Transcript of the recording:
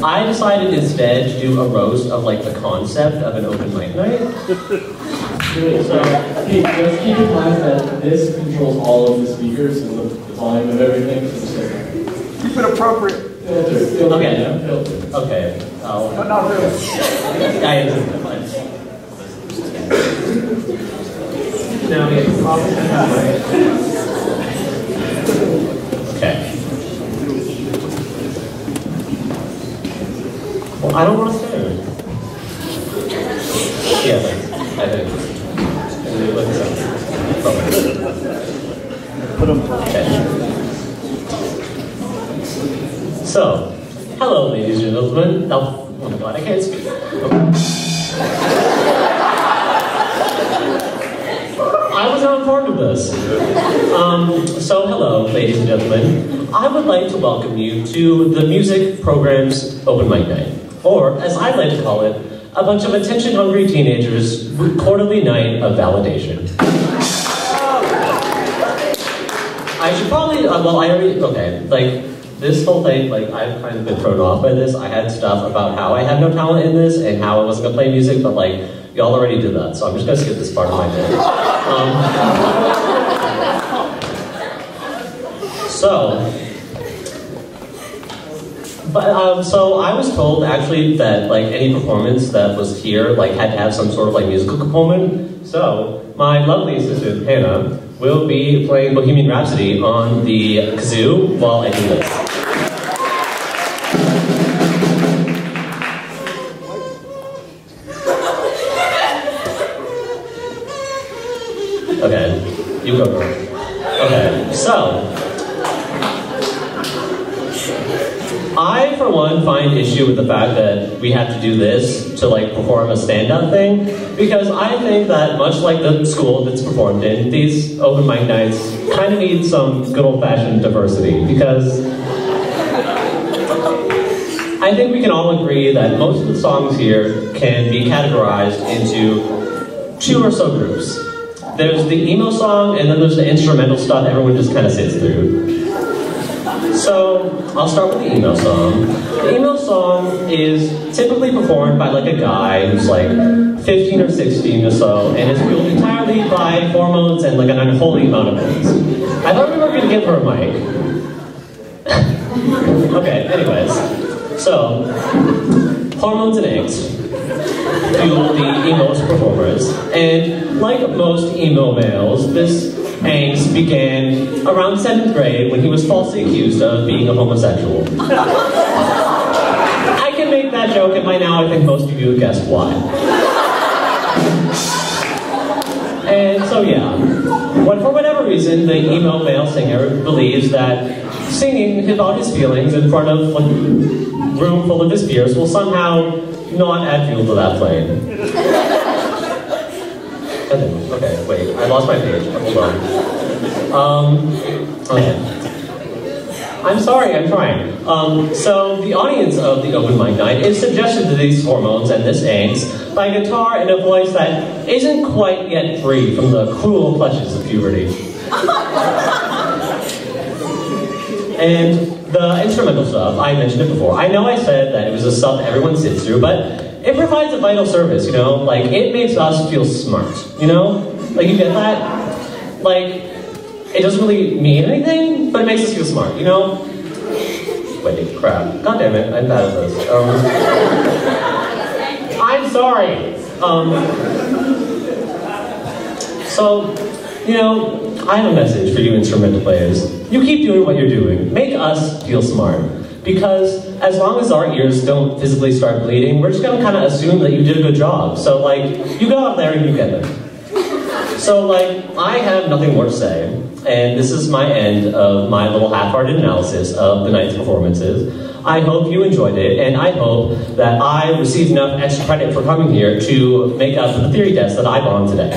I decided instead to do a roast of like the concept of an open mic night. So, hey, just keep in mind that this controls all of the speakers and the, the volume of everything. So just Keep it appropriate. filter, filter, Okay. yeah, filter. Okay, I'll. But not really. I am fine. Now we have Okay. I don't want to stay. Yeah. I Put. Okay. So, hello, ladies and gentlemen. Oh, oh my god, I can't speak. I was not informed of this. Um, so, hello, ladies and gentlemen. I would like to welcome you to the music program's open mic night, or as I like to call it, a bunch of attention-hungry teenagers' quarterly night of validation. I should probably, uh, well, I already, okay, like, this whole thing, like, I've kind of been thrown off by this. I had stuff about how I have no talent in this and how I wasn't gonna play music, but, like, y'all already did that, so I'm just gonna skip this part of my day. Um, so, but, um, so I was told, actually, that, like, any performance that was here, like, had to have some sort of, like, musical component. So, my lovely assistant, Hannah, will be playing Bohemian Rhapsody on the kazoo while I do this. Okay, you go. Okay, so I, for one, find issue with the fact that we have to do this to like perform a stand-up thing, because I think that much like the school that's performed in, these open mic nights kind of need some good old-fashioned diversity, because I think we can all agree that most of the songs here can be categorized into two or so groups. There's the emo song, and then there's the instrumental stuff everyone just kind of sits through. So, I'll start with the emo song. The emo song is typically performed by like a guy who's like 15 or 16 or so, and is fueled entirely by hormones and like an unholy amount of things. I thought we were gonna give her a mic. okay, anyways. So, hormones and eggs fuel the emo's performers, and like most emo males, this angst began around seventh grade when he was falsely accused of being a homosexual. I can make that joke, and by now I think most of you have guessed why. And so yeah, when for whatever reason the emo male singer believes that singing about his feelings in front of a room full of his peers will somehow not add fuel to that flame. Okay, wait, I lost my page. Hold on. Um, okay. I'm sorry, I'm trying. Um, so, the audience of the open mic night is suggested to these hormones and this angst by a guitar and a voice that isn't quite yet free from the cruel clutches of puberty. And the instrumental stuff, I mentioned it before. I know I said that it was the stuff everyone sits through, but it provides a vital service, you know? Like, it makes us feel smart, you know? Like, you get that? Like, it doesn't really mean anything, but it makes us feel smart, you know? Wait, crap. God damn it, I'm bad at this. Um, I'm sorry. Um, so, you know, I have a message for you instrumental players. You keep doing what you're doing. Make us feel smart. Because as long as our ears don't physically start bleeding, we're just gonna kind of assume that you did a good job. So, like, you go out there and you get it. So, like, I have nothing more to say, and this is my end of my little half-hearted analysis of the night's performances. I hope you enjoyed it, and I hope that I received enough extra credit for coming here to make up for the theory test that I bombed today.